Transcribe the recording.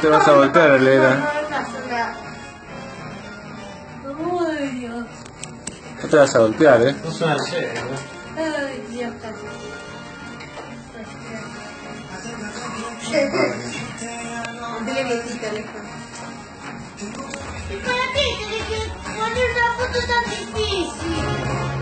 te vas a golpear, Elena. Uy, Dios. No te vas a golpear, eh. No suena serio, Ay, Dios, casi. Dile ¿eh? besito, lejos. ¿Para qué tenés que poner una foto tan difícil?